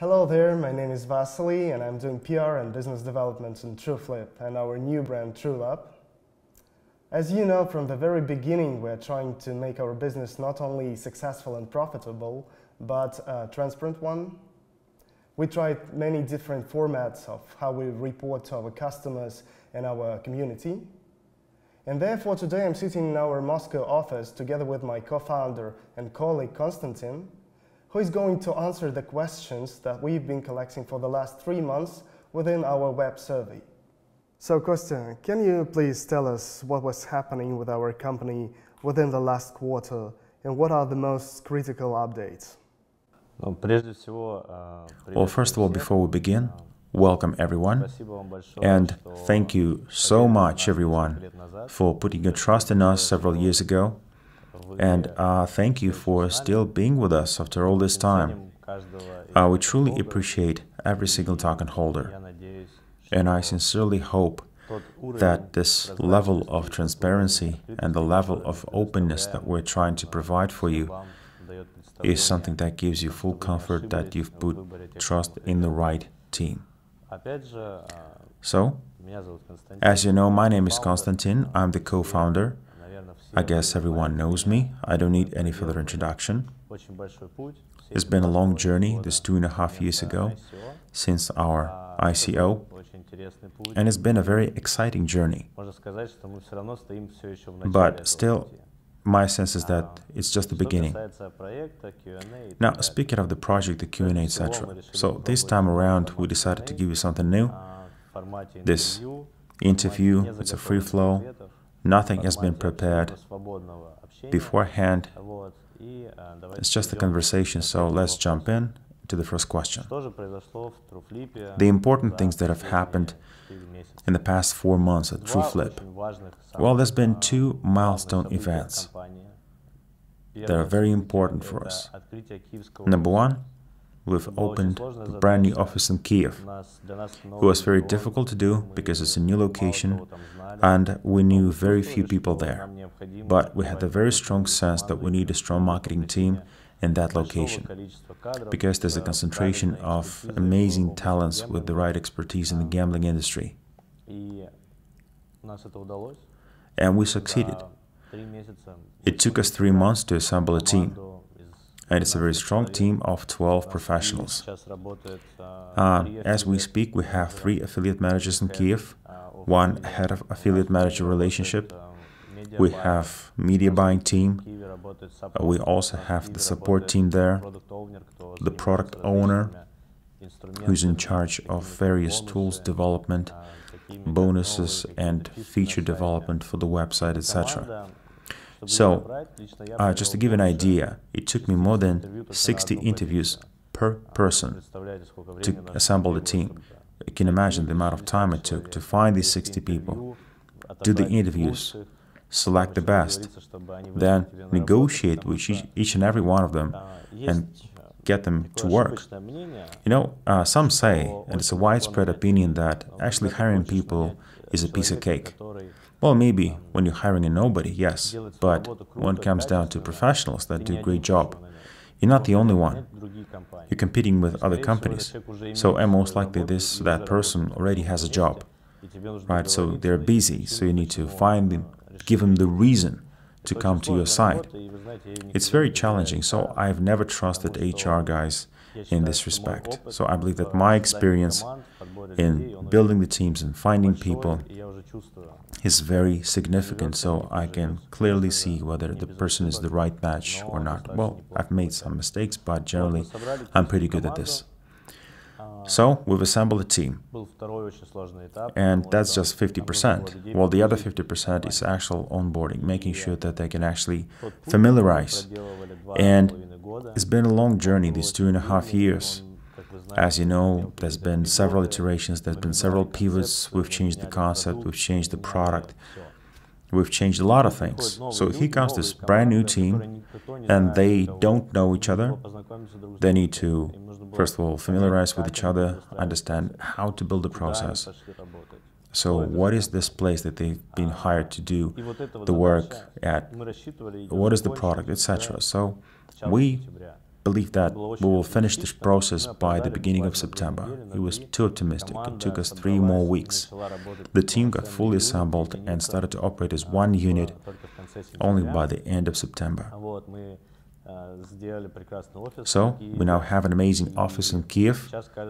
Hello there, my name is Vasily and I'm doing PR and business development in TrueFlip and our new brand TrueLab. As you know, from the very beginning, we're trying to make our business not only successful and profitable, but a transparent one. We tried many different formats of how we report to our customers and our community. And therefore, today I'm sitting in our Moscow office together with my co-founder and colleague Konstantin, who is going to answer the questions that we've been collecting for the last three months within our web survey. So, Kostya, can you please tell us what was happening with our company within the last quarter and what are the most critical updates? Well, first of all, before we begin, welcome everyone and thank you so much, everyone, for putting your trust in us several years ago. And uh, thank you for still being with us after all this time. Uh, we truly appreciate every single token holder. And I sincerely hope that this level of transparency and the level of openness that we're trying to provide for you is something that gives you full comfort that you've put trust in the right team. So, as you know, my name is Konstantin, I'm the co-founder. I guess everyone knows me, I don't need any further introduction. It's been a long journey, this two and a half years ago, since our ICO, and it's been a very exciting journey. But still, my sense is that it's just the beginning. Now, speaking of the project, the Q&A, etc. So this time around, we decided to give you something new. This interview, it's a free flow. Nothing has been prepared beforehand. It's just a conversation, so let's jump in to the first question. The important things that have happened in the past four months at TrueFlip. Well, there's been two milestone events that are very important for us. Number one, we've opened a brand new office in Kiev. It was very difficult to do because it's a new location and we knew very few people there. But we had a very strong sense that we need a strong marketing team in that location because there's a concentration of amazing talents with the right expertise in the gambling industry. And we succeeded. It took us three months to assemble a team. And it's a very strong team of 12 professionals. Uh, as we speak, we have three affiliate managers in Kiev, one head of affiliate manager relationship, we have media buying team. We also have the support team there, the product owner, who's in charge of various tools development, bonuses and feature development for the website, etc. So, uh, just to give an idea, it took me more than 60 interviews per person to assemble the team. You can imagine the amount of time it took to find these 60 people, do the interviews, select the best, then negotiate with each and every one of them and get them to work. You know, uh, some say, and it's a widespread opinion, that actually hiring people is a piece of cake. Well, maybe when you're hiring a nobody, yes, but when it comes down to professionals that do a great job, you're not the only one. You're competing with other companies. So, and most likely this that person already has a job, right? So they're busy. So you need to find them give them the reason to come to your side. It's very challenging, so I've never trusted HR guys in this respect. So I believe that my experience in building the teams and finding people is very significant, so I can clearly see whether the person is the right match or not. Well, I've made some mistakes, but generally I'm pretty good at this. So we've assembled a team, and that's just 50%. Well, the other 50% is actual onboarding, making sure that they can actually familiarize. And it's been a long journey, these two and a half years. As you know, there's been several iterations, there's been several pivots, we've changed the concept, we've changed the product, we've changed a lot of things. So here comes this brand new team, and they don't know each other. They need to First of all, familiarize with each other, understand how to build the process. So what is this place that they've been hired to do the work at? What is the product, etc. So we believed that we will finish this process by the beginning of September. He was too optimistic. It took us three more weeks. The team got fully assembled and started to operate as one unit only by the end of September. So, we now have an amazing office in Kiev.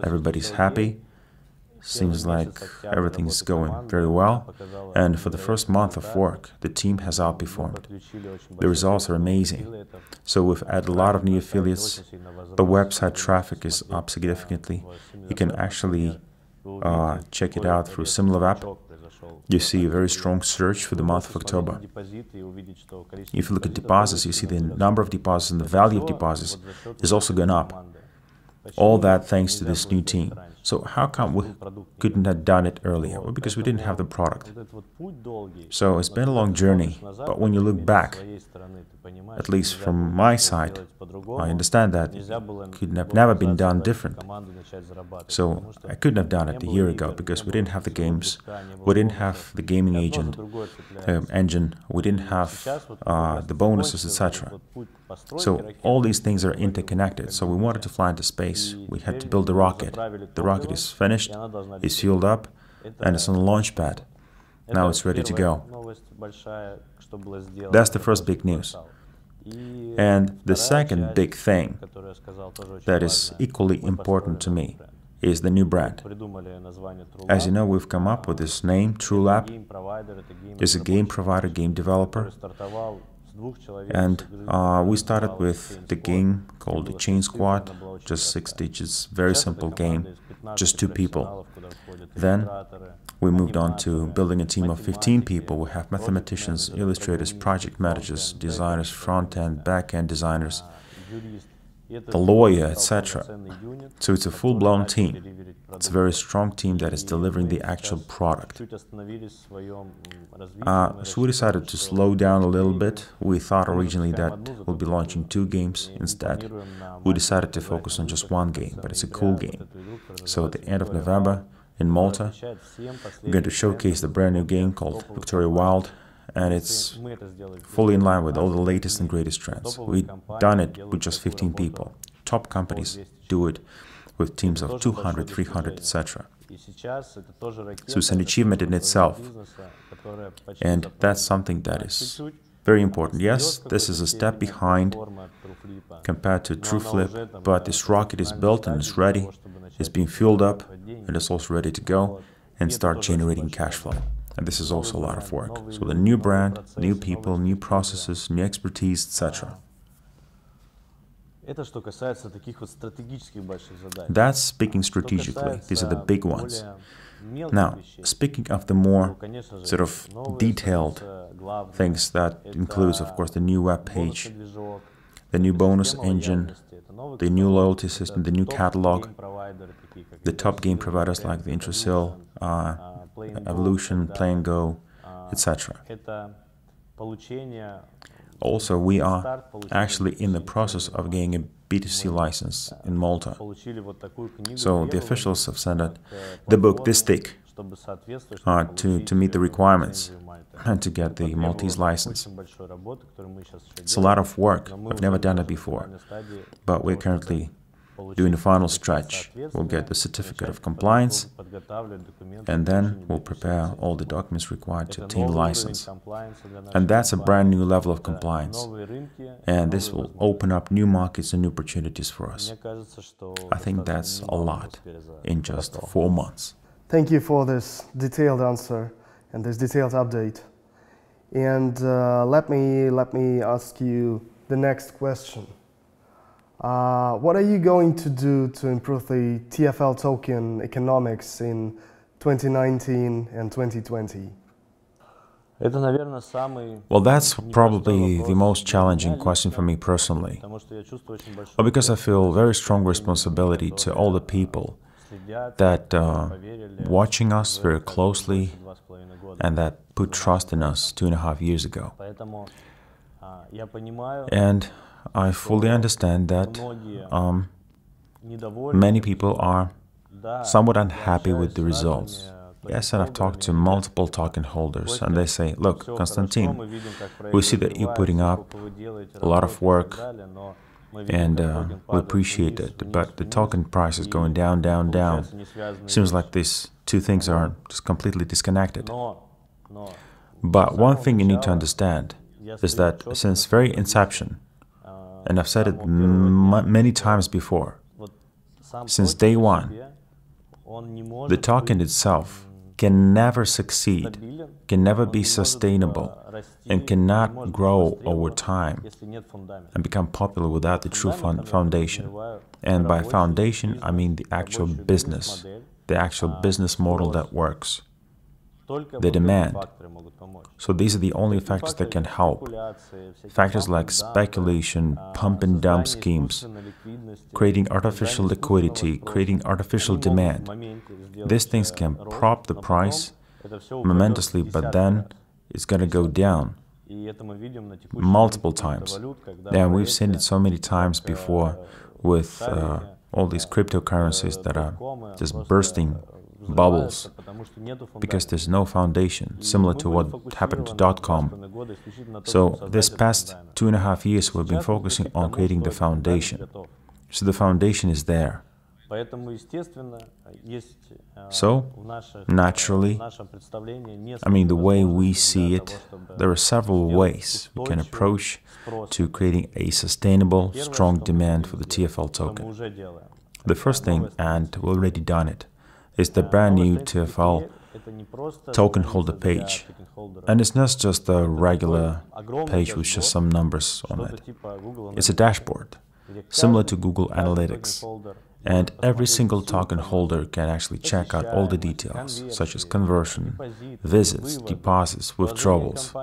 Everybody's happy. Seems like everything is going very well, and for the first month of work, the team has outperformed. The results are amazing. So we've added a lot of new affiliates. The website traffic is up significantly. You can actually uh, check it out through SimilarWeb. You see a very strong surge for the month of October. If you look at deposits, you see the number of deposits and the value of deposits is also gone up. All that thanks to this new team. So how come we couldn't have done it earlier? Well, because we didn't have the product. So it's been a long journey, but when you look back, at least from my side, I understand that it could have never been done different. So I couldn't have done it a year ago because we didn't have the games, we didn't have the gaming agent um, engine, we didn't have uh, the bonuses, etc. So all these things are interconnected. So we wanted to fly into space. We had to build the rocket. The rocket is finished, it's fueled up, and it's on the launch pad. Now it's ready to go. That's the first big news. And the second big thing that is equally important to me is the new brand. As you know, we've come up with this name, TrueLab. It's a game provider, game developer. And uh, we started with the game called the Chain Squad, just six digits, very simple game, just two people. Then we moved on to building a team of 15 people. We have mathematicians, illustrators, project managers, designers, front-end, back-end designers, the lawyer, etc. So it's a full-blown team. It's a very strong team that is delivering the actual product. Uh, so we decided to slow down a little bit. We thought originally that we'll be launching two games. Instead, we decided to focus on just one game, but it's a cool game. So at the end of November, in Malta. We're going to showcase the brand new game called Victoria Wild, and it's fully in line with all the latest and greatest trends. We've done it with just 15 people. Top companies do it with teams of 200, 300, etc. So it's an achievement in itself, and that's something that is very important. Yes, this is a step behind compared to TrueFlip, but this rocket is built and is ready is being fueled up and it's also ready to go and start generating cash flow. And this is also a lot of work. So the new brand, new people, new processes, new expertise, etc. That's speaking strategically. These are the big ones. Now, speaking of the more sort of detailed things, that includes, of course, the new web page, the new bonus engine, the new loyalty system, the new catalog, the top game providers like the Yggdrasil, uh, Evolution, Play'n GO, etc. Also, we are actually in the process of getting a B2C license in Malta. So the officials have sent out the book, this thick, uh, to, to meet the requirements and to get the Maltese license. It's a lot of work. We've never done it before, but we're currently doing the final stretch. We'll get the certificate of compliance, and then we'll prepare all the documents required to obtain license. And that's a brand new level of compliance. And this will open up new markets and new opportunities for us. I think that's a lot in just four months. Thank you for this detailed answer and this detailed update. And uh, let me let me ask you the next question. Uh, what are you going to do to improve the TFL token economics in 2019 and 2020? Well, that's probably the most challenging question for me personally. Well, because I feel very strong responsibility to all the people that uh, watching us very closely and that put trust in us two and a half years ago. And I fully understand that um, many people are somewhat unhappy with the results. Yes, and I've talked to multiple token holders, and they say, look, Konstantin, we see that you're putting up a lot of work, and uh, we appreciate it. But the token price is going down, down, down. Seems like these two things are just completely disconnected. But one thing you need to understand is that since very inception, and I've said it many times before, since day one, the token itself can never succeed, can never be sustainable, and cannot grow over time and become popular without the true foundation. And by foundation, I mean the actual business, the actual business model that works the demand. So these are the only factors that can help. Factors like speculation, pump and dump schemes, creating artificial liquidity, creating artificial demand. These things can prop the price momentously, but then it's going to go down multiple times. And we've seen it so many times before with uh, all these cryptocurrencies that are just bursting bubbles because there's no foundation, similar to what happened to dot-com. So this past two and a half years we've been focusing on creating the foundation. So the foundation is there. So, naturally, I mean, the way we see it, there are several ways we can approach to creating a sustainable, strong demand for the TFL token. The first thing, and we've already done it, is the brand new TFL token holder page. And it's not just a regular page with just some numbers on it. It's a dashboard, similar to Google Analytics. And every single token holder can actually check out all the details, such as conversion, visits, deposits, withdrawals,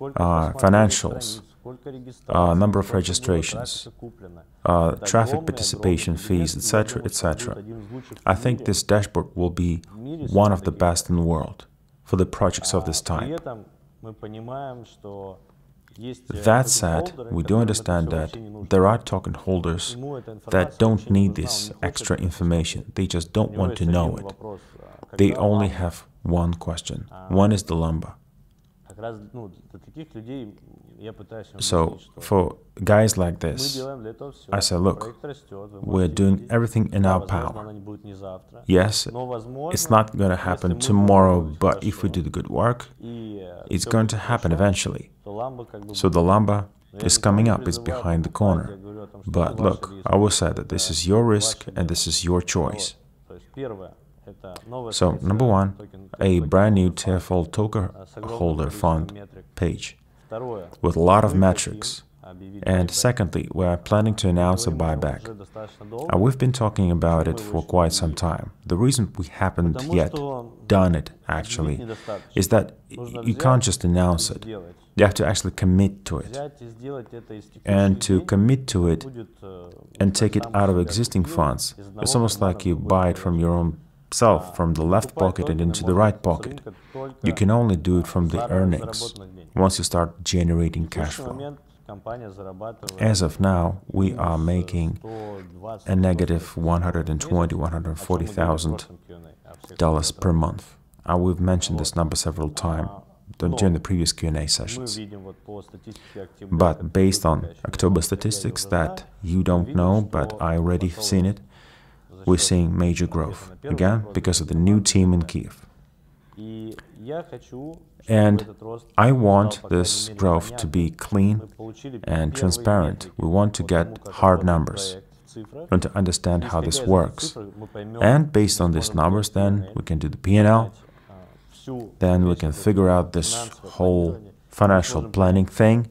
uh, financials, uh, number of registrations, uh, traffic participation fees, etc., etc. I think this dashboard will be one of the best in the world for the projects of this type. That said, we do understand that there are token holders that don't need this extra information. They just don't want to know it. They only have one question. One is the Lambo. So for guys like this, I say, look, we're doing everything in our power. Yes, it's not going to happen tomorrow, but if we do the good work, it's going to happen eventually. So the Lambo is coming up, it's behind the corner. But look, I will say that this is your risk and this is your choice. So, number one, a brand new TFL token holder fund page with a lot of metrics. And secondly, we are planning to announce a buyback. Uh, we've been talking about it for quite some time. The reason we haven't yet done it, actually, is that you can't just announce it. You have to actually commit to it. And to commit to it and take it out of existing funds, it's almost like you buy it from your own self from the left pocket and into the right pocket. You can only do it from the earnings once you start generating cash flow. As of now, we are making a negative 120, 140,000 dollars per month. Uh, we've mentioned this number several times during the previous Q&A sessions. But based on October statistics that you don't know, but I already seen it, we're seeing major growth, again, because of the new team in Kiev. And I want this growth to be clean and transparent. We want to get hard numbers. Want to understand how this works. And based on these numbers, then we can do the P&L. Then we can figure out this whole financial planning thing,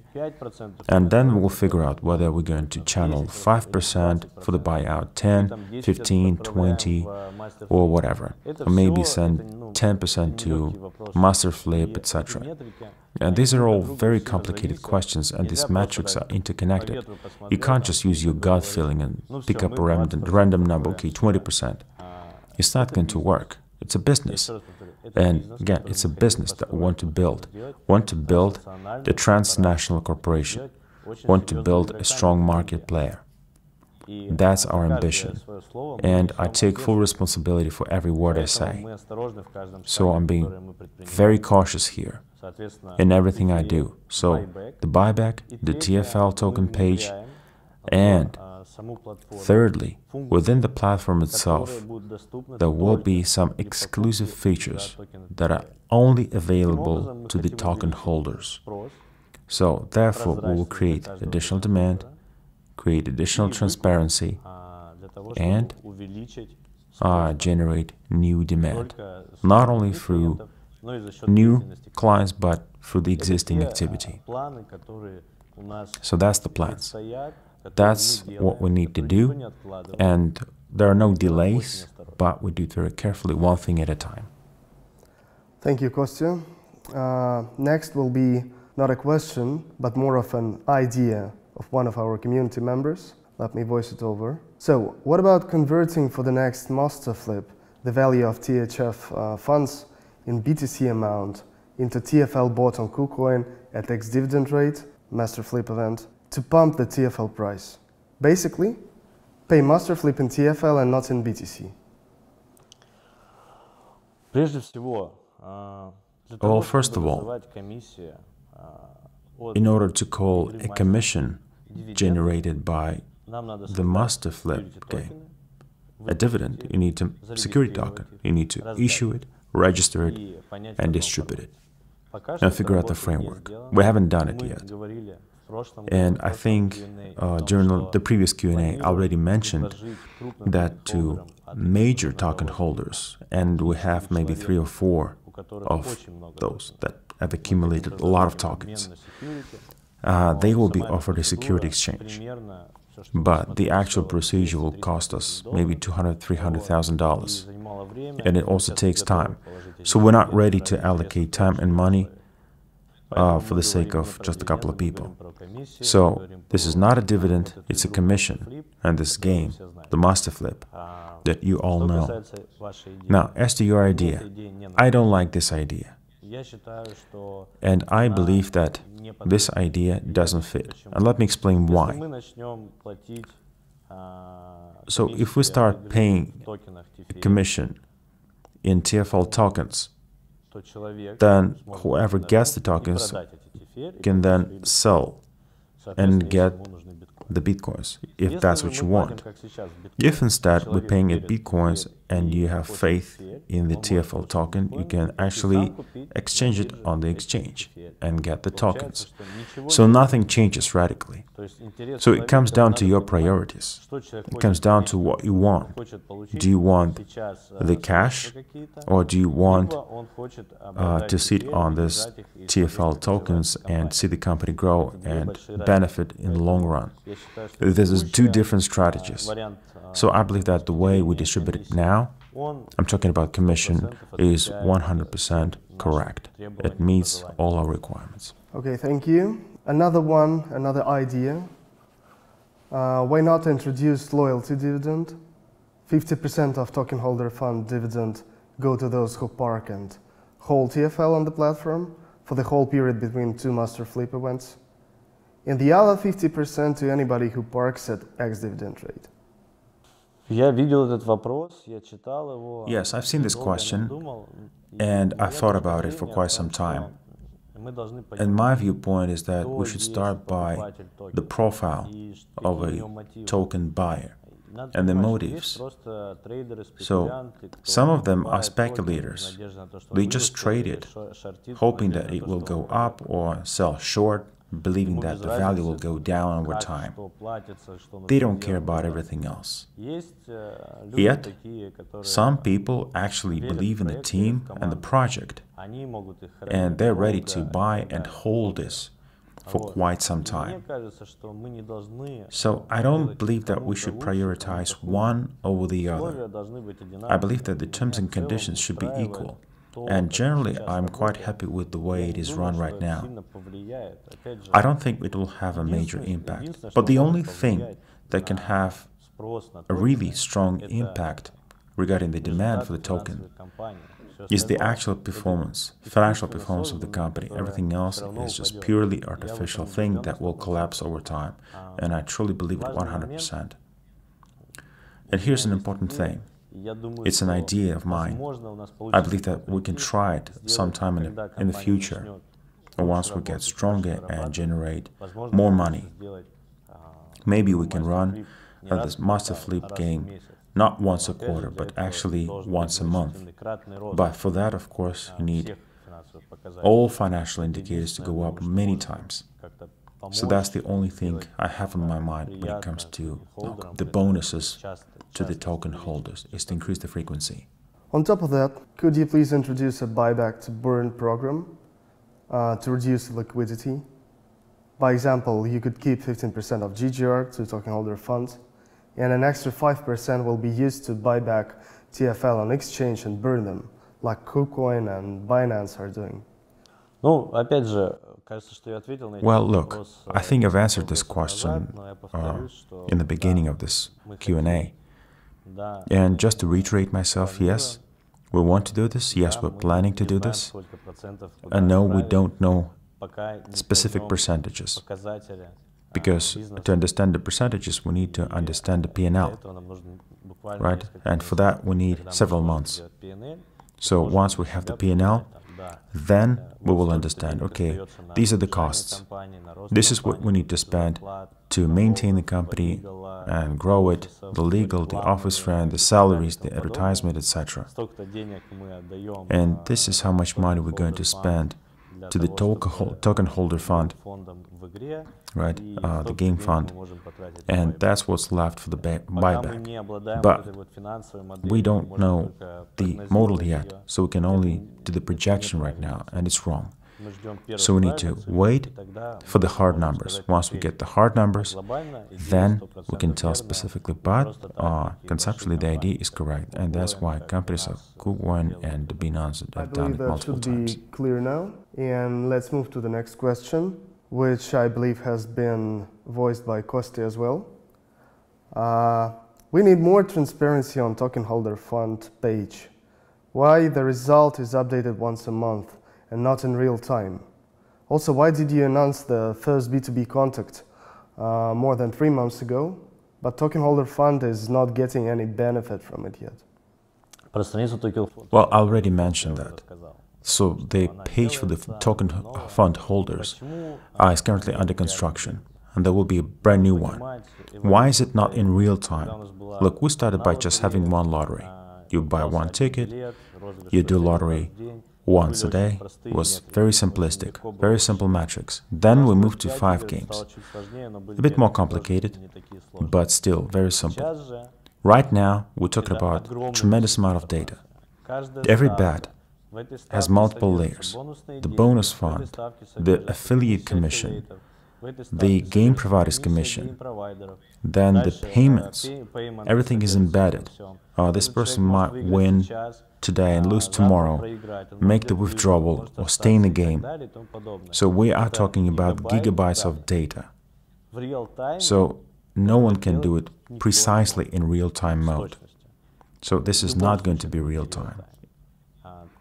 and then we'll figure out whether we're going to channel 5% for the buyout, 10, 15, 20, or whatever, or maybe send 10% to master flip, etc. And these are all very complicated questions, and these metrics are interconnected. You can't just use your gut feeling and pick up a random, random number, okay, 20%. It's not going to work. It's a business. And again, it's a business that we want to build. Want to build the transnational corporation. Want to build a strong market player. That's our ambition. And I take full responsibility for every word I say. So I'm being very cautious here in everything I do. So the buyback, the TFL token page, And thirdly, within the platform itself, there will be some exclusive features that are only available to the token holders. So, therefore, we will create additional demand, create additional transparency, and uh, generate new demand, not only through new clients, but through the existing activity. So that's the plans. That's what we need to do, and there are no delays, but we do it very carefully, one thing at a time. Thank you, Kostya. Uh, next will be not a question, but more of an idea of one of our community members. Let me voice it over. So, what about converting for the next master flip the value of THF uh, funds in BTC amount into TFL bought on KuCoin at X dividend rate, master flip event, to pump the TFL price? Basically, pay master flip in TFL and not in BTC. Well, first of all, in order to call a commission generated by the master flip game. A dividend, you need to security token, you need to issue it, register it, and distribute it. And figure out the framework. We haven't done it yet. And I think uh, during the previous Q&A, I already mentioned that to major token holders, and we have maybe three or four of those that have accumulated a lot of tokens, uh, they will be offered a security exchange. but the actual procedure will cost us maybe $200,000, $300,000. And it also takes time. So we're not ready to allocate time and money uh, for the sake of just a couple of people. So this is not a dividend, it's a commission. And this game, the master flip, that you all know. Now, as to your idea, I don't like this idea. And I believe that this idea doesn't fit. And let me explain why. So if we start paying commission in TFL tokens, then whoever gets the tokens can then sell and get the bitcoins, if that's what you want. If instead we're paying it bitcoins and you have faith in the TFL token, you can actually exchange it on the exchange and get the tokens. So nothing changes radically. So it comes down to your priorities. It comes down to what you want. Do you want the cash or do you want uh, to sit on this TFL tokens and see the company grow and benefit in the long run? This is two different strategies. So I believe that the way we distribute it now, I'm talking about commission, is 100% correct. It meets all our requirements. Okay, thank you. Another one, another idea. Uh, why not introduce loyalty dividend? 50% of token holder fund dividend go to those who park and hold TFL on the platform for the whole period between two master flip events. And the other 50% to anybody who parks at X dividend rate. Yes, I've seen this question, and I thought about it for quite some time. And my viewpoint is that we should start by the profile of a token buyer and the motives. So, some of them are speculators. They just trade it, hoping that it will go up or sell short believing that the value will go down over time. They don't care about everything else. Yet, some people actually believe in the team and the project, and they're ready to buy and hold this for quite some time. So I don't believe that we should prioritize one over the other. I believe that the terms and conditions should be equal. And generally, I'm quite happy with the way it is run right now. I don't think it will have a major impact. But the only thing that can have a really strong impact regarding the demand for the token is the actual performance, financial performance of the company. Everything else is just purely artificial thing that will collapse over time. And I truly believe it 100%. And here's an important thing. It's an idea of mine. I believe that we can try it sometime in the, in the future, once we get stronger and generate more money. maybe we can run uh, this master flip game not once a quarter, but actually once a month. But for that, of course, you need all financial indicators to go up many times. So that's the only thing I have in my mind when it comes to the bonuses to the token holders, is to increase the frequency. On top of that, could you please introduce a buyback to burn program uh, to reduce liquidity? By example, you could keep 15% of GGR to token holder funds, and an extra 5% will be used to buy back TFL on exchange and burn them, like KuCoin and Binance are doing. Well, look, I think I've answered this question uh, in the beginning of this Q&A. And just to reiterate myself, yes, we want to do this. Yes, we're planning to do this. And no, we don't know specific percentages. Because to understand the percentages, we need to understand the P&L, right? And for that, we need several months. So once we have the P&L, then we will understand, okay, these are the costs. This is what we need to spend to maintain the company and grow it, the legal, the office rent, the salaries, the advertisement, etc. And this is how much money we're going to spend to the token holder fund, right, uh, the game fund, and that's what's left for the buyback. But we don't know the model yet, so we can only do the projection right now, and it's wrong. So we need to wait for the hard numbers. Once we get the hard numbers, then we can tell specifically, but uh, conceptually the idea is correct, and that's why companies like KuCoin and Binance have done it multiple times. I believe that should be clear now, and let's move to the next question, which I believe has been voiced by Kosti as well. Uh, we need more transparency on token holder fund page. Why the result is updated once a month and not in real time? Also, why did you announce the first B2B contact uh, more than three months ago, but Token Holder Fund is not getting any benefit from it yet? Well, I already mentioned that. So the page for the token fund holders uh, is currently under construction, and there will be a brand new one. Why is it not in real time? Look, we started by just having one lottery. You buy one ticket, you do lottery once a day was very simplistic, very simple metrics. Then we moved to five games. A bit more complicated, but still very simple. Right now, we're talking about tremendous amount of data. Every bet has multiple layers. The bonus fund, the affiliate commission, the game provider's commission, then the payments, everything is embedded. Uh, this person might win today and lose tomorrow, make the withdrawal or stay in the game. So we are talking about gigabytes of data. So no one can do it precisely in real-time mode. So this is not going to be real-time.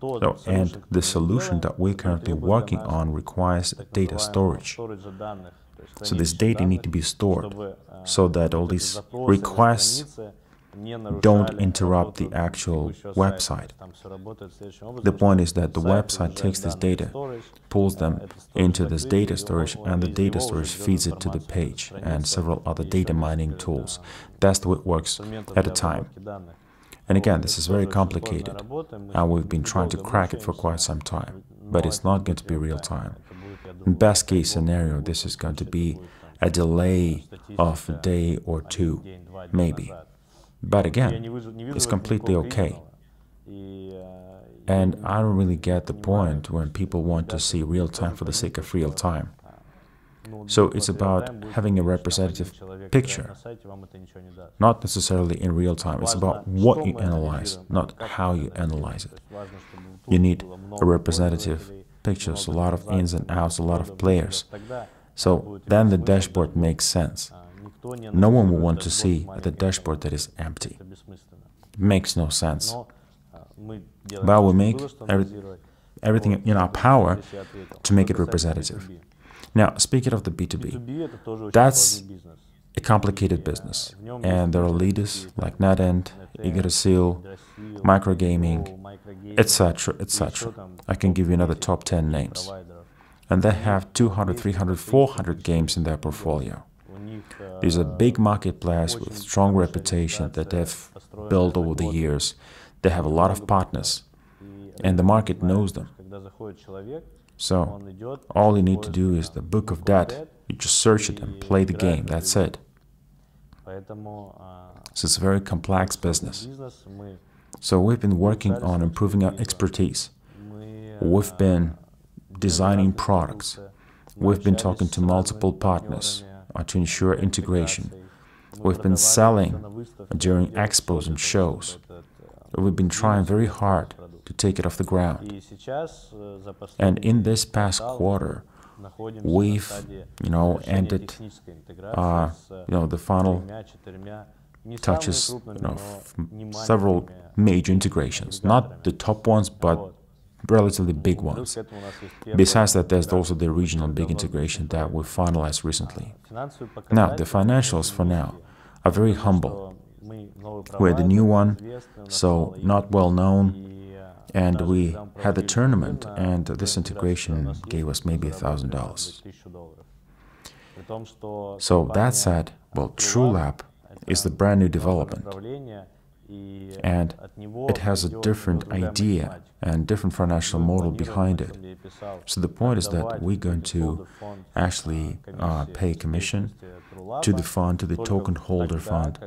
So, and the solution that we're currently working on requires data storage. So this data need to be stored so that all these requests don't interrupt the actual website. The point is that the website takes this data, pulls them into this data storage, and the data storage feeds it to the page and several other data mining tools. That's the way it works at a time. And again, this is very complicated, and we've been trying to crack it for quite some time, but it's not going to be real time. In best case scenario, this is going to be a delay of a day or two, maybe. But again, it's completely okay. And I don't really get the point when people want to see real time for the sake of real time. So it's about having a representative picture, not necessarily in real time. It's about what you analyze, not how you analyze it. You need a representative picture, so a lot of ins and outs, a lot of players. So then the dashboard makes sense. No one will want to see the dashboard that is empty. It makes no sense. But we make every, everything in our power to make it representative. Now, speaking of the B2B, that's a complicated business, and there are leaders like NetEnt, Yggdrasil, Microgaming, etc., etc. I can give you another top 10 names. And they have 200, 300, 400 games in their portfolio. There's a big marketplace with strong reputation that they've built over the years. They have a lot of partners, and the market knows them. So, all you need to do is the Book of Dead. You just search it and play the game. That's it. So it's a very complex business. So we've been working on improving our expertise. We've been designing products. We've been talking to multiple partners uh, to ensure integration. We've been selling during expos and shows. We've been trying very hard to take it off the ground. And in this past quarter, we've, you know, ended, uh, you know, the final touches, you know, several major integrations, not the top ones, but relatively big ones. Besides that, there's also the regional big integration that we finalized recently. Now, the financials for now are very humble. We're the new one, so not well known, and we had the tournament, and this integration gave us maybe a thousand dollars. So that said, well, TrueLab is the brand new development, and it has a different idea and different financial model behind it. So the point is that we're going to actually uh, pay commission to the fund, to the token holder fund,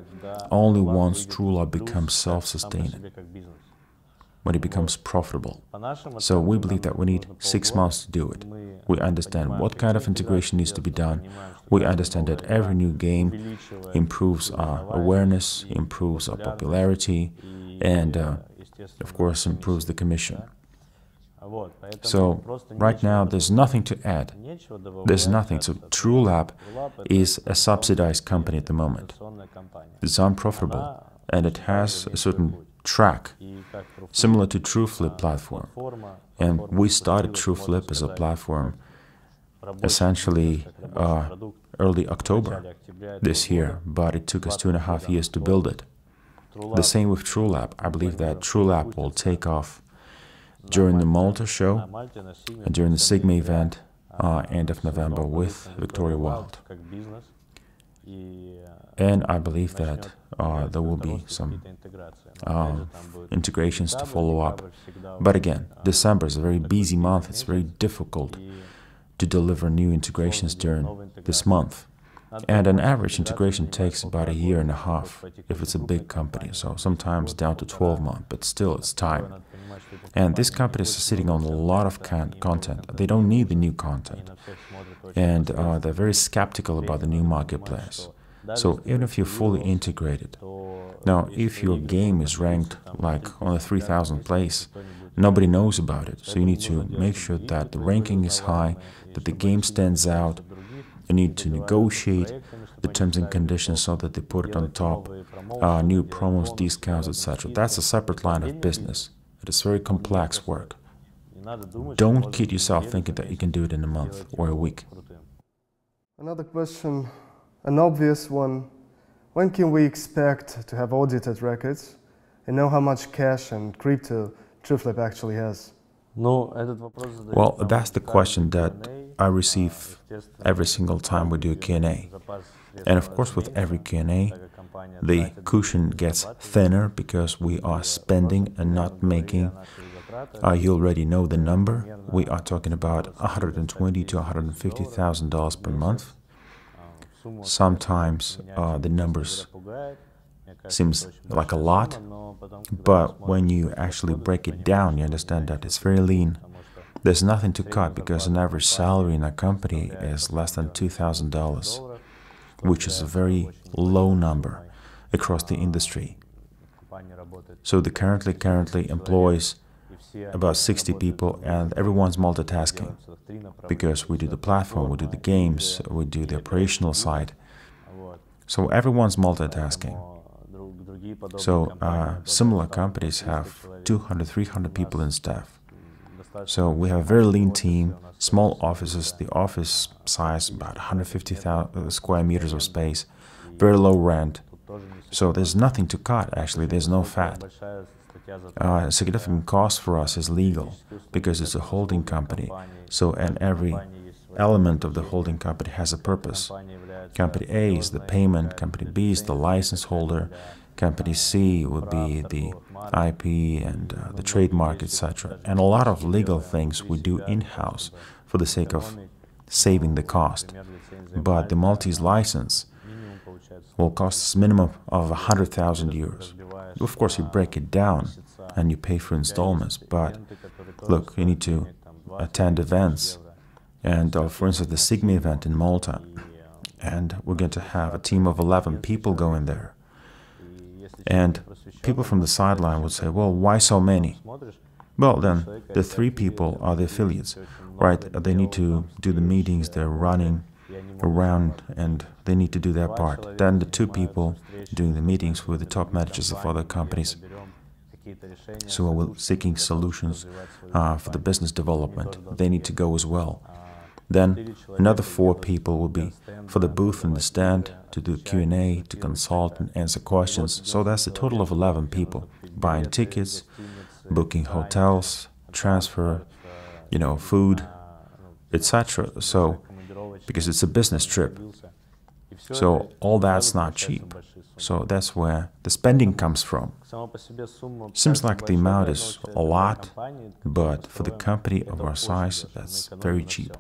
only once TrueLab becomes self-sustaining when it becomes profitable. So we believe that we need six months to do it. We understand what kind of integration needs to be done. We understand that every new game improves our awareness, improves our popularity, and uh, of course improves the commission. So right now there's nothing to add. There's nothing. So TrueLab is a subsidized company at the moment. It's unprofitable and it has a certain track, similar to TrueFlip platform. And we started TrueFlip as a platform essentially uh, early October this year, but it took us two and a half years to build it. The same with TrueLab. I believe that TrueLab will take off during the Malta show and during the Sigma event uh, end of November with Victoria Wild. And I believe that uh, there will be some uh, integrations to follow up. But again, December is a very busy month. It's very difficult to deliver new integrations during this month. And an average integration takes about a year and a half if it's a big company, so sometimes down to 12 months, but still it's time. And these companies are sitting on a lot of content. They don't need the new content. And uh, they're very skeptical about the new marketplace. So even if you're fully integrated, now if your game is ranked like on the 3000 place, nobody knows about it. So you need to make sure that the ranking is high, that the game stands out. You need to negotiate the terms and conditions so that they put it on top, uh, new promos, discounts, etc. That's a separate line of business. It is very complex work. Don't kid yourself thinking that you can do it in a month or a week. Another question an obvious one, when can we expect to have audited records and know how much cash and crypto TrueFlip actually has? Well, that's the question that I receive every single time we do a Q&A. And of course, with every Q&A, the cushion gets thinner because we are spending and not making. Uh, you already know the number. We are talking about 120 to 150 thousand dollars per month. Sometimes uh, the numbers seems like a lot, but when you actually break it down, you understand that it's very lean. There's nothing to cut because an average salary in a company is less than $2,000, which is a very low number across the industry. So the currently currently employs about 60 people and everyone's multitasking because we do the platform, we do the games, we do the operational side. So everyone's multitasking. So uh, similar companies have 200, 300 people in staff. So we have a very lean team, small offices, the office size about 150 uh, square meters of space, very low rent. So there's nothing to cut actually, there's no fat. Uh, a significant cost for us is legal because it's a holding company. So, and every element of the holding company has a purpose. Company A is the payment, company B is the license holder, company C would be the IP and uh, the trademark, etc. And a lot of legal things we do in-house for the sake of saving the cost. But the Maltese license will cost us minimum of 100,000 euros. Of course, you break it down and you pay for installments, but look, you need to attend events. And uh, for instance, the Sigma event in Malta, and we're going to have a team of 11 people going there. And people from the sideline would say, well, why so many? Well, then, the three people are the affiliates, right? They need to do the meetings, they're running around, and they need to do their part. Then the two people doing the meetings with the top managers of other companies. So we're seeking solutions uh, for the business development. They need to go as well. Then another four people will be for the booth and the stand, to do Q&A, to consult and answer questions. So that's a total of 11 people buying tickets, booking hotels, transfer, you know, food, etc. So because it's a business trip. So all that's not cheap. So that's where the spending comes from. Seems like the amount is a lot, but for the company of our size, that's very cheap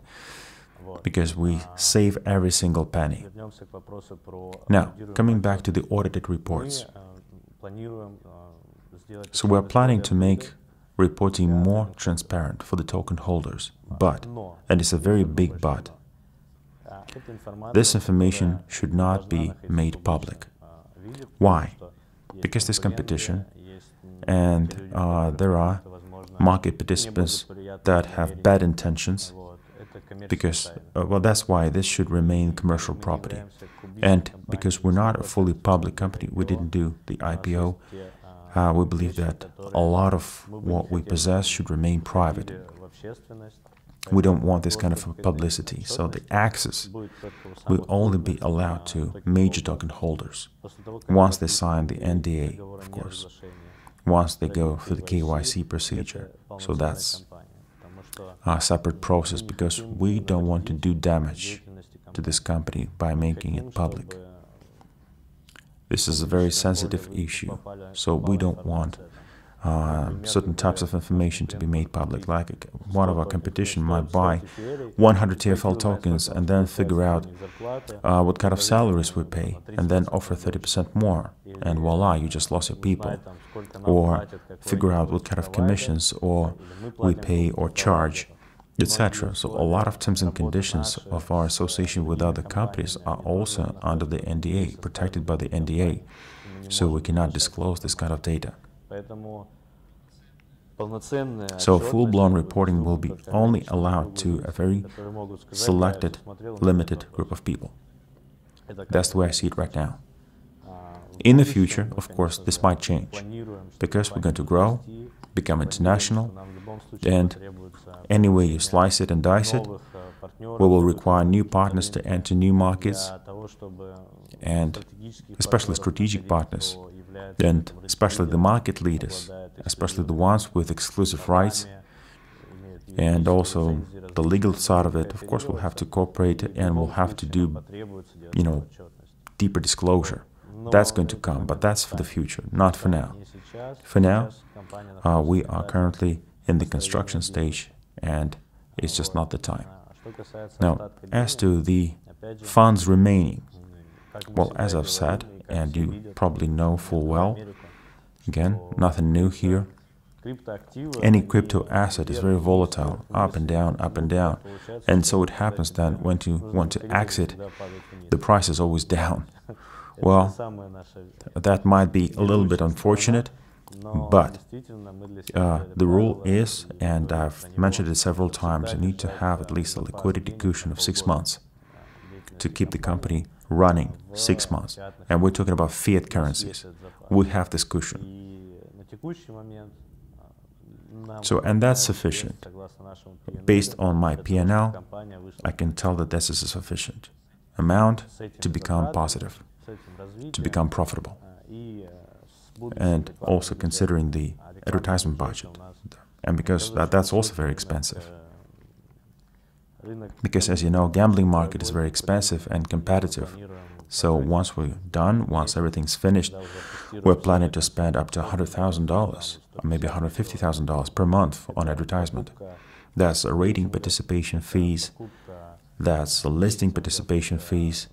because we save every single penny. Now, coming back to the audited reports. So we're planning to make reporting more transparent for the token holders, but, and it's a very big but, this information should not be made public. Why? Because there's competition and uh, there are market participants that have bad intentions because, uh, well, that's why this should remain commercial property. And because we're not a fully public company, we didn't do the IPO, uh, we believe that a lot of what we possess should remain private. We don't want this kind of publicity, so the access will only be allowed to major token holders once they sign the NDA, of course, once they go through the KYC procedure. So that's a separate process because we don't want to do damage to this company by making it public. This is a very sensitive issue, so we don't want uh, certain types of information to be made public. Like one of our competition might buy 100 TFL tokens and then figure out uh, what kind of salaries we pay and then offer 30% more. And voila, you just lost your people. Or figure out what kind of commissions or we pay or charge etc. So a lot of terms and conditions of our association with other companies are also under the NDA, protected by the NDA, so we cannot disclose this kind of data. So full-blown reporting will be only allowed to a very selected, limited group of people. That's the way I see it right now. In the future, of course, this might change, because we're going to grow, become international, and any way you slice it and dice it, we will require new partners to enter new markets, and especially strategic partners and especially the market leaders, especially the ones with exclusive rights, and also the legal side of it, of course, we'll have to cooperate and we'll have to do, you know, deeper disclosure. That's going to come, but that's for the future, not for now. For now, uh, we are currently in the construction stage and it's just not the time. Now, as to the funds remaining, well, as I've said, and you probably know full well. Again, nothing new here. Any crypto asset is very volatile, up and down, up and down. And so it happens that when you want to exit, the price is always down. Well, that might be a little bit unfortunate, but uh, the rule is, and I've mentioned it several times, you need to have at least a liquidity cushion of six months to keep the company running six months. And we're talking about fiat currencies. We have this cushion. So, and that's sufficient. Based on my PNL, I can tell that this is a sufficient amount to become positive, to become profitable. And also considering the advertisement budget. And because that, that's also very expensive. Because as you know, gambling market is very expensive and competitive. So once we're done, once everything's finished, we're planning to spend up to $100,000 or maybe $150,000 per month on advertisement. That's a rating participation fees, that's a listing participation fees,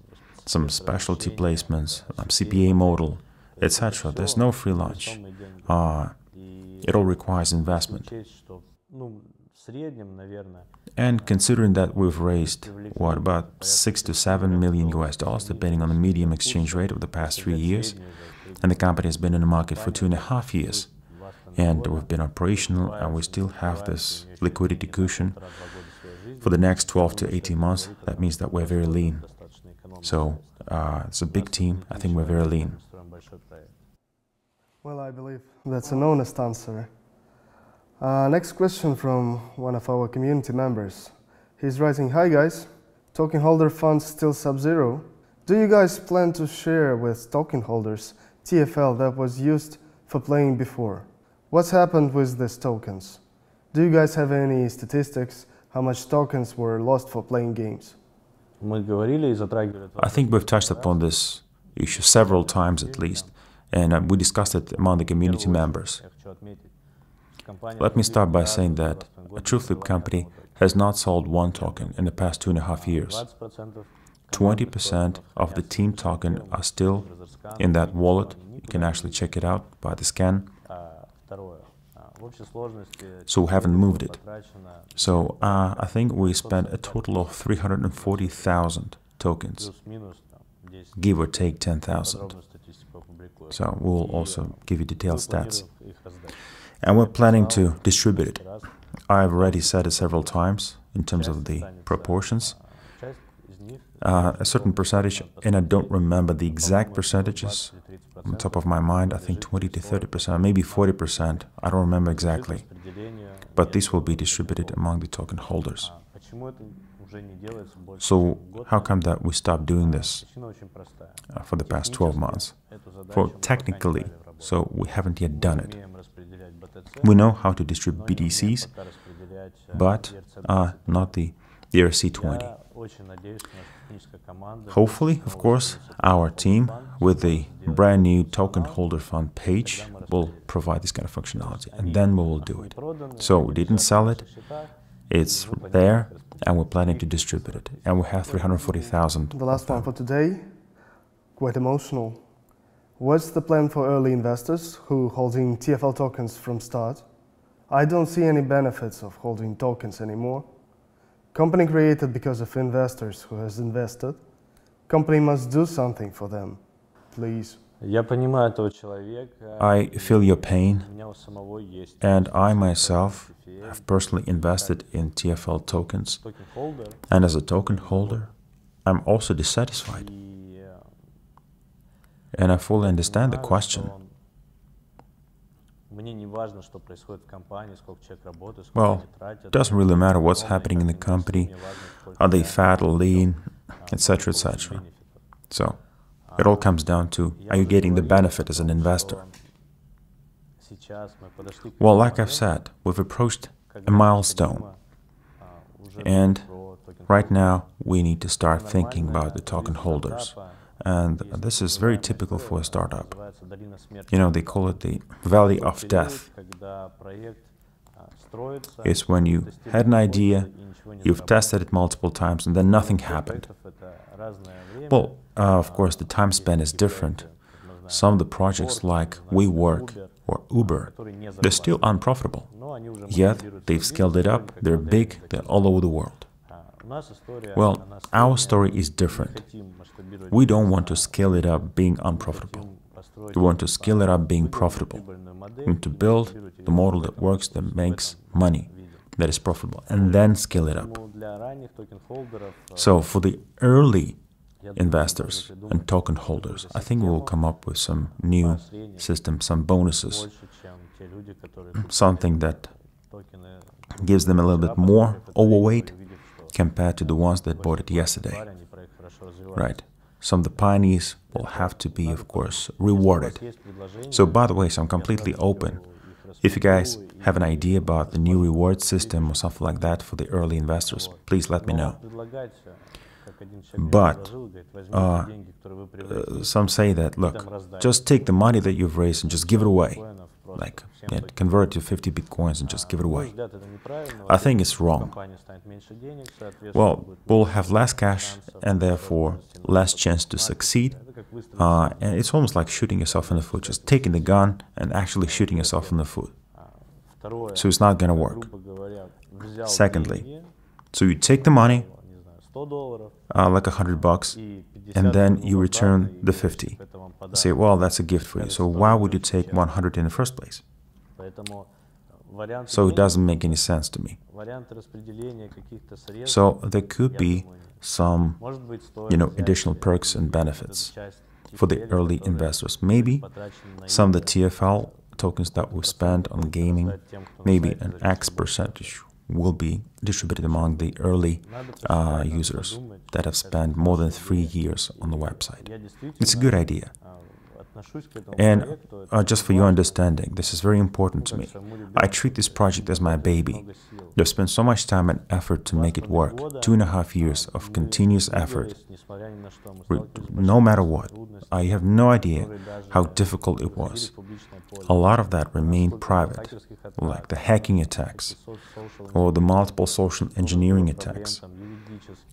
some specialty placements, um, CPA model, etc. There's no free lunch. Uh, it all requires investment. And considering that we've raised, what, about 6 to 7 million US dollars, depending on the medium exchange rate of the past three years, and the company has been in the market for two and a half years, and we've been operational, and we still have this liquidity cushion for the next 12 to 18 months, that means that we're very lean. So uh, it's a big team. I think we're very lean. Well, I believe that's an honest answer. Uh, next question from one of our community members. He's writing, Hi guys, token holder funds still sub-zero. Do you guys plan to share with token holders TFL that was used for playing before? What's happened with these tokens? Do you guys have any statistics how much tokens were lost for playing games? I think we've touched upon this issue several times at least, and uh, we discussed it among the community members. Let me start by saying that a TrueFlip company has not sold one token in the past two and a half years. 20% of the team token are still in that wallet. You can actually check it out by the scan. So we haven't moved it. So uh, I think we spent a total of 340,000 tokens, give or take 10,000. So we'll also give you detailed stats and we're planning to distribute it. I've already said it several times in terms of the proportions. Uh, a certain percentage, and I don't remember the exact percentages on top of my mind, I think 20 to 30 percent, maybe 40 percent, I don't remember exactly. But this will be distributed among the token holders. So how come that we stopped doing this uh, for the past 12 months? For technically, so we haven't yet done it. We know how to distribute BTCs, but uh, not the ERC20. Hopefully, of course, our team with the brand new token holder fund page will provide this kind of functionality, and then we will do it. So we didn't sell it, it's there, and we're planning to distribute it, and we have 340,000. The last one for today, quite emotional. What's the plan for early investors who holding TFL tokens from start? I don't see any benefits of holding tokens anymore. Company created because of investors who has invested. Company must do something for them. Please. I feel your pain, and I myself have personally invested in TFL tokens, and as a token holder, I'm also dissatisfied and I fully understand the question. Well, it doesn't really matter what's happening in the company, are they fat or lean, etc., etc. So, it all comes down to, are you getting the benefit as an investor? Well, like I've said, we've approached a milestone, and right now we need to start thinking about the token holders. And this is very typical for a startup. You know, they call it the valley of death. It's when you had an idea, you've tested it multiple times, and then nothing happened. Well, uh, of course, the time span is different. Some of the projects like WeWork or Uber, they're still unprofitable. Yet, they've scaled it up, they're big, they're all over the world. Well, our story is different. We don't want to scale it up being unprofitable. We want to scale it up being profitable. We and to build the model that works, that makes money, that is profitable, and then scale it up. So for the early investors and token holders, I think we will come up with some new system, some bonuses, something that gives them a little bit more overweight compared to the ones that bought it yesterday. Right. Some of the pioneers will have to be, of course, rewarded. So, by the way, so I'm completely open. If you guys have an idea about the new reward system or something like that for the early investors, please let me know. But uh, uh, some say that, look, just take the money that you've raised and just give it away. Like, yeah, convert to 50 bitcoins and just give it away. I think it's wrong. Well, we'll have less cash and therefore less chance to succeed. Uh, and it's almost like shooting yourself in the foot, just taking the gun and actually shooting yourself in the foot. So it's not going to work. Secondly, so you take the money, uh, like a hundred bucks, and then you return the 50. Say, well, that's a gift for you. So why would you take 100 in the first place? So it doesn't make any sense to me. So there could be some, you know, additional perks and benefits for the early investors. Maybe some of the TFL tokens that we spend on gaming, maybe an X percentage will be distributed among the early uh, users that have spent more than three years on the website. It's a good idea. And uh, just for your understanding, this is very important to me. I treat this project as my baby. I've spent so much time and effort to make it work. Two and a half years of continuous effort. No matter what, I have no idea how difficult it was. A lot of that remained private, like the hacking attacks or the multiple social engineering attacks.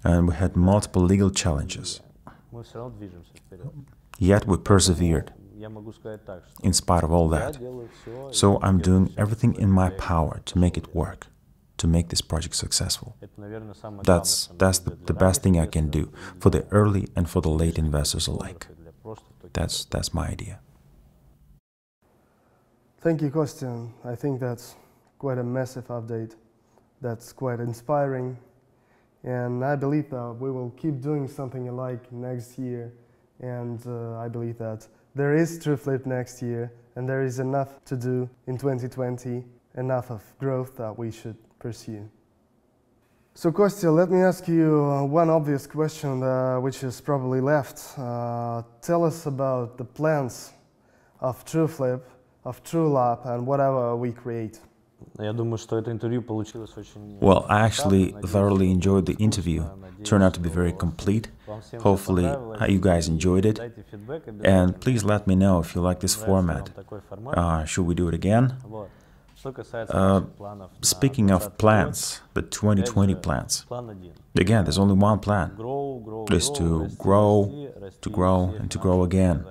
And we had multiple legal challenges. Yet we persevered in spite of all that. So I'm doing everything in my power to make it work, to make this project successful. That's, that's the, the best thing I can do for the early and for the late investors alike. That's, that's my idea. Thank you, Kostya. I think that's quite a massive update. That's quite inspiring. And I believe that we will keep doing something alike next year. And uh, I believe that there is TrueFlip next year, and there is enough to do in 2020, enough of growth that we should pursue. So, Kostya, let me ask you uh, one obvious question, uh, which is probably left. Uh, tell us about the plans of TrueFlip, of TrueLab, and whatever we create. Well, I actually thoroughly enjoyed the interview. It turned out to be very complete. Hopefully, you guys enjoyed it. And please let me know if you like this format. Uh, should we do it again? Uh, speaking of plans, the 2020 plans, again, there's only one plan. Is to grow, to grow, and to grow again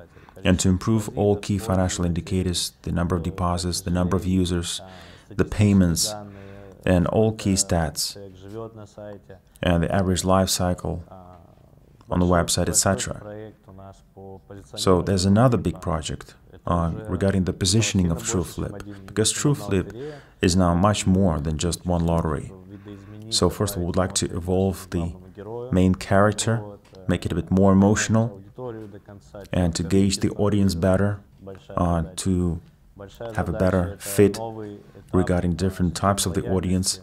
and to improve all key financial indicators, the number of deposits, the number of users, the payments, and all key stats, and the average life cycle on the website, etc. So there's another big project uh, regarding the positioning of TrueFlip, because TrueFlip is now much more than just one lottery. So first, we would like to evolve the main character, make it a bit more emotional, and to gauge the audience better, uh, to have a better fit regarding different types of the audience.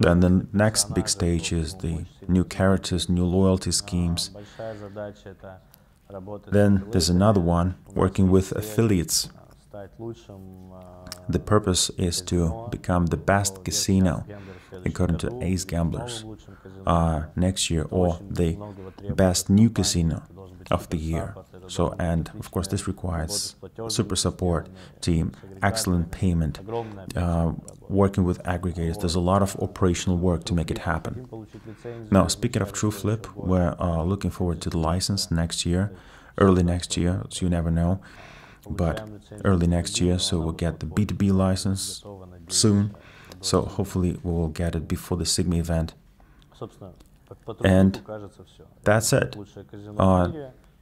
Then the next big stage is the new characters, new loyalty schemes. Then there's another one, working with affiliates. The purpose is to become the best casino, according to AskGamblers, uh, next year, or the best new casino of the year. So, and of course, this requires super support team, excellent payment, uh, working with aggregators. There's a lot of operational work to make it happen. Now, speaking of TrueFlip, we're uh, looking forward to the license next year, early next year, so you never know, but early next year, so we'll get the B2B license soon. So hopefully we will get it before the Sigma event. And that's it. Uh,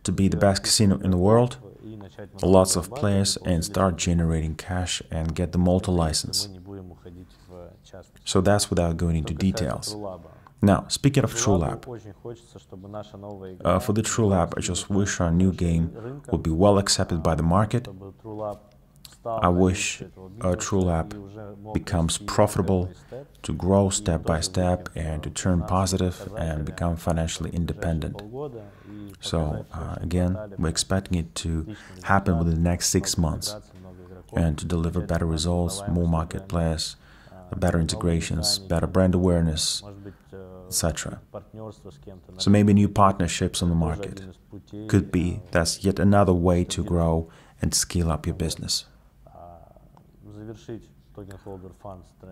to be the best casino in the world, lots of players, and start generating cash and get the multi license. So that's without going into details. Now, speaking of TrueLab, uh, for the TrueLab, I just wish our new game would be well accepted by the market. I wish uh, TrueLab becomes profitable to grow step by step and to turn positive and become financially independent. So, uh, again, we're expecting it to happen within the next six months. and to deliver better results, more market players, better integrations, better brand awareness, etc. So maybe new partnerships on the market could be that's yet another way to grow and scale up your business.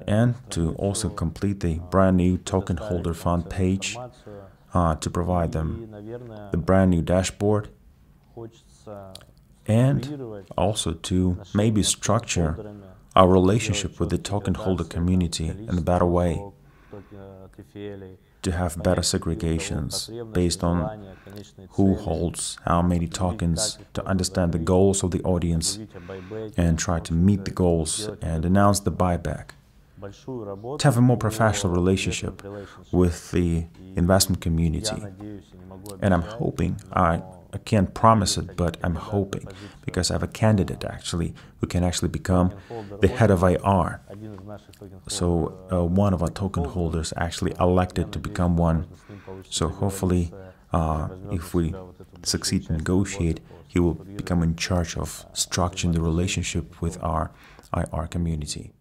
And to also complete the brand new token holder fund page uh, to provide them the brand new dashboard. and also to maybe structure our relationship with the token holder community in a better way to have better segregations based on who holds how many tokens, to understand the goals of the audience and try to meet the goals and announce the buyback. To have a more professional relationship with the investment community. And I'm hoping I I can't promise it, but I'm hoping because I have a candidate actually who can actually become the head of IR. So uh, one of our token holders actually elected to become one. So hopefully, uh, if we succeed to negotiate, he will become in charge of structuring the relationship with our IR community.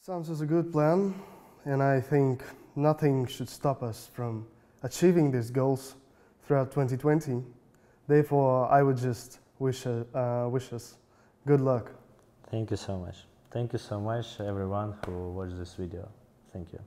Sounds as a good plan, and I think nothing should stop us from achieving these goals throughout 2020. Therefore, I would just wish, uh, wish us good luck. Thank you so much. Thank you so much, everyone who watched this video. Thank you.